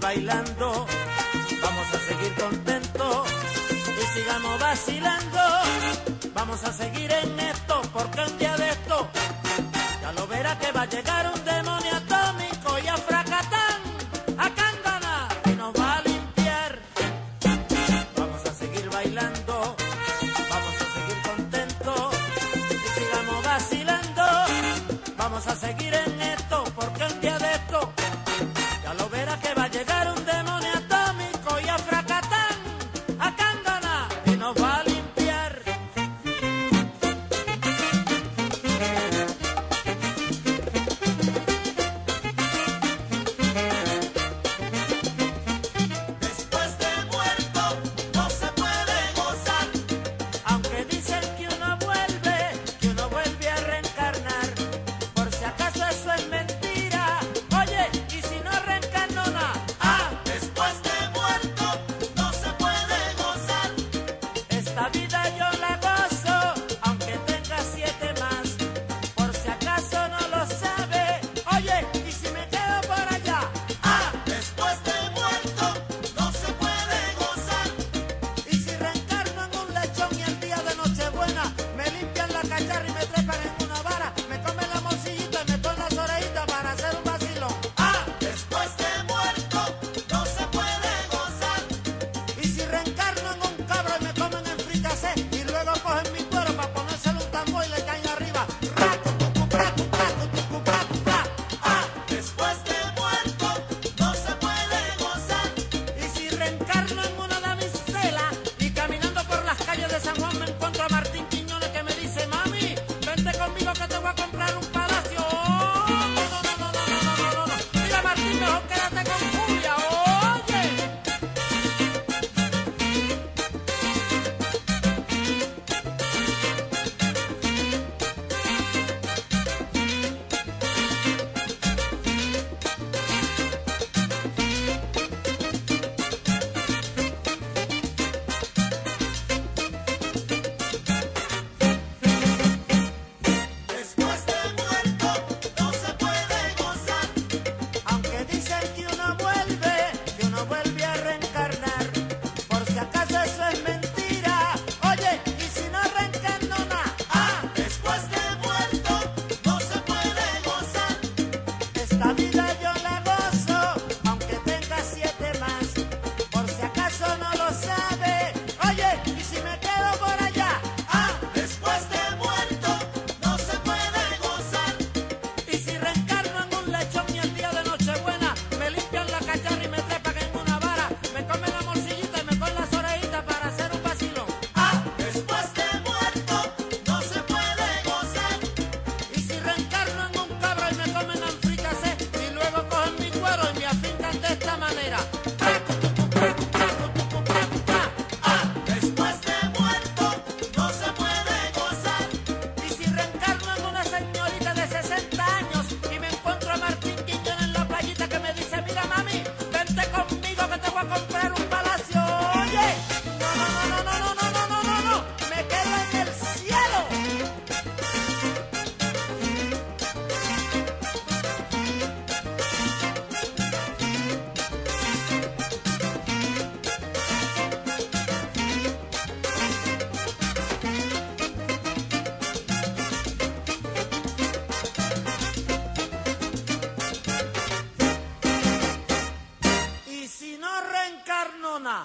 Bailando, vamos a seguir contentos y sigamos vacilando. Vamos a seguir en esto porque el día de esto ya lo verá que va a llegar un demonio no reencarnona.